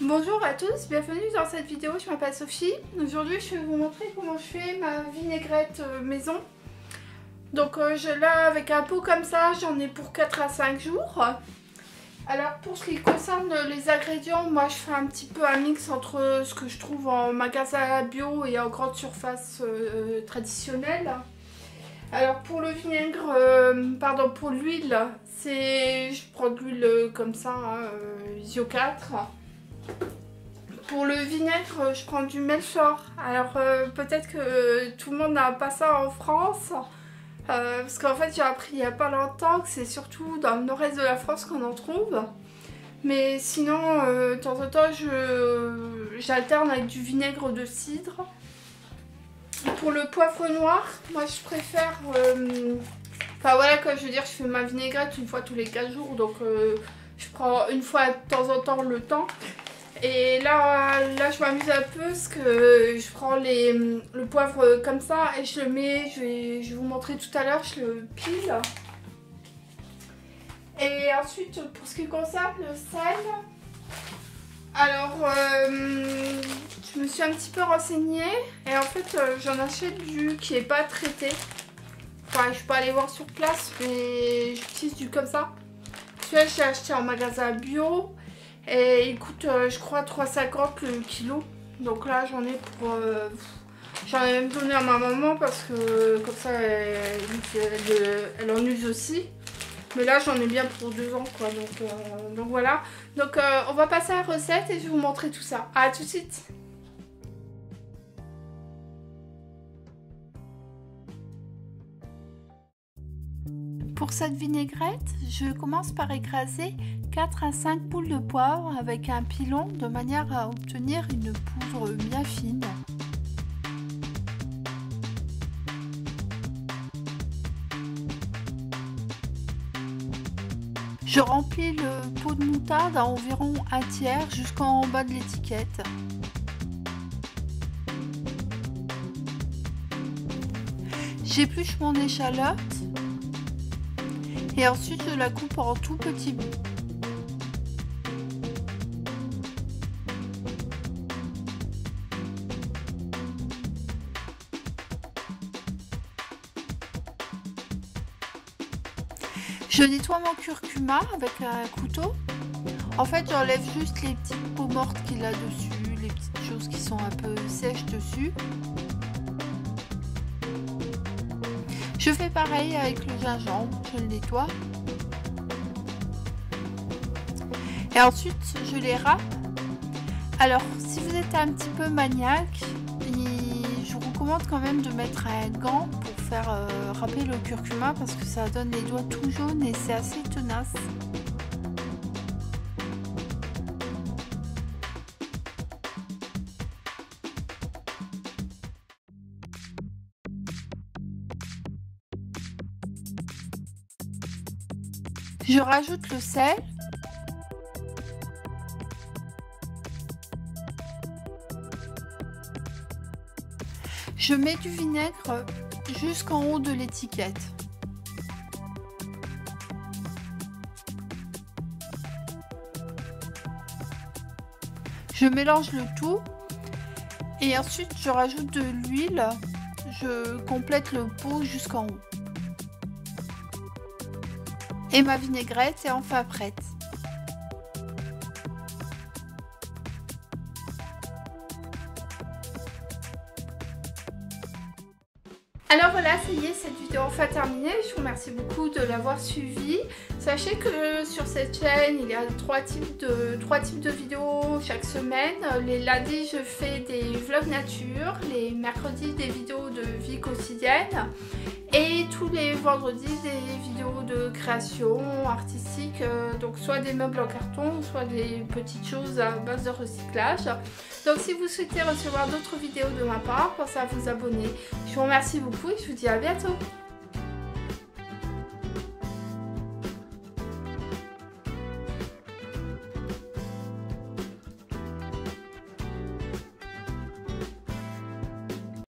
Bonjour à tous, bienvenue dans cette vidéo, je m'appelle Sophie. Aujourd'hui je vais vous montrer comment je fais ma vinaigrette euh, maison. Donc euh, je l'ai avec un pot comme ça, j'en ai pour 4 à 5 jours. Alors pour ce qui concerne les ingrédients, moi je fais un petit peu un mix entre ce que je trouve en magasin bio et en grande surface euh, traditionnelle. Alors pour le vinaigre, pardon pour l'huile, c'est je prends de l'huile comme ça, hein, Isio 4. Pour le vinaigre, je prends du Melchor. Alors euh, peut-être que tout le monde n'a pas ça en France. Euh, parce qu'en fait j'ai appris il n'y a pas longtemps que c'est surtout dans le nord-est de la France qu'on en trouve. Mais sinon, euh, de temps en temps, j'alterne avec du vinaigre de cidre. Pour le poivre noir, moi je préfère... Enfin voilà, quoi, je veux dire, je fais ma vinaigrette une fois tous les 4 jours. Donc je prends une fois de temps en temps le temps. Et là, là je m'amuse un peu parce que je prends le poivre comme ça et je le mets, je vais, je vous montrer tout à l'heure, je le pile. Et ensuite, pour ce qui concerne le sel, alors euh, je me suis un petit peu renseignée et en fait euh, j'en achète du qui est pas traité. Enfin, je peux aller voir sur place, mais j'utilise du comme ça. Celui-là, j'ai acheté en magasin bio. Et il coûte, euh, je crois, 3,50 le kilo. Donc là, j'en ai pour... Euh, j'en ai même donné à ma maman parce que comme ça, elle, en use aussi. Mais là, j'en ai bien pour deux ans, quoi. Euh, donc voilà. Donc, on va passer à la recette et je vais vous montrer tout ça. A tout de suite Pour cette vinaigrette, je commence par écraser 4 à 5 boules de poivre avec un pilon de manière à obtenir une poudre bien fine. Je remplis le pot de moutarde à environ un tiers jusqu'en bas de l'étiquette. J'épluche mon échalote et ensuite je la coupe en tout petits bouts. Je nettoie mon curcuma avec un couteau. En fait, j'enlève juste les petites peaux mortes qu'il a dessus, les petites choses qui sont un peu sèches dessus. Je fais pareil avec le gingembre, je le nettoie. Et ensuite, je les râpe. Alors, si vous êtes un petit peu maniaque, je vous recommande quand même de mettre un gant pour faire euh, râper le curcuma parce que ça donne les doigts tout jaunes et c'est assez tenace. Je rajoute le sel. Je mets du vinaigre jusqu'en haut de l'étiquette. Je mélange le tout et ensuite je rajoute de l'huile. Je complète le pot jusqu'en haut. Et ma vinaigrette est enfin prête. Alors voilà, ça y est, cette vidéo enfin terminée. Je vous remercie beaucoup de l'avoir suivie. Sachez que sur cette chaîne, il y a trois types de, trois types de vidéos chaque semaine. Les lundis, je fais des vlogs nature. Les mercredis, des vidéos de vie quotidienne. Et tous les vendredis, des vidéos de création artistique. Euh, donc soit des meubles en carton, soit des petites choses à base de recyclage. Donc si vous souhaitez recevoir d'autres vidéos de ma part, pensez à vous abonner. Je vous remercie beaucoup et je vous dis à bientôt